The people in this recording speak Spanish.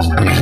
Hombre.